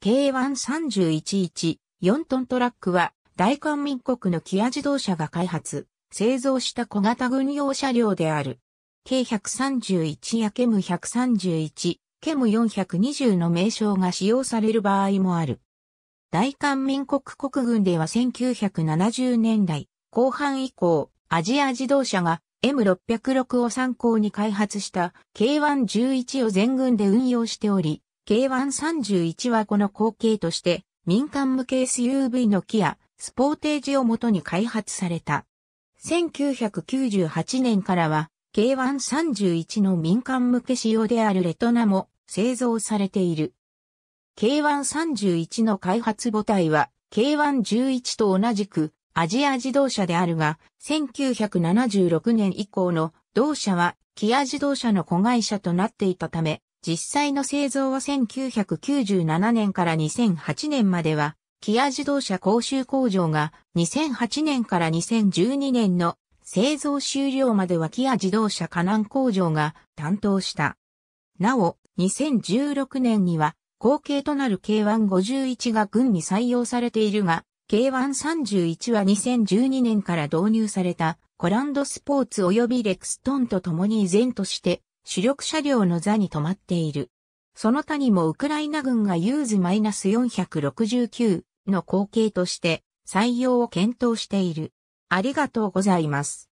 K131-1 4トントラックは大韓民国のキア自動車が開発、製造した小型軍用車両である。K131 や KEM131、KEM420 の名称が使用される場合もある。大韓民国国軍では1970年代後半以降、アジア自動車が M606 を参考に開発した K111 を全軍で運用しており、K131 はこの後継として民間向け SUV のキア、スポーテージをもとに開発された。1998年からは K131 の民間向け仕様であるレトナも製造されている。K131 の開発母体は K111 と同じくアジア自動車であるが、1976年以降の同社はキア自動車の子会社となっていたため、実際の製造は1997年から2008年までは、キア自動車講習工場が2008年から2012年の製造終了まではキア自動車河南工場が担当した。なお、2016年には後継となる K151 が軍に採用されているが、K131 は2012年から導入されたコランドスポーツ及びレクストンと共に依然として主力車両の座に止まっている。その他にもウクライナ軍がユーズ -469 の後継として採用を検討している。ありがとうございます。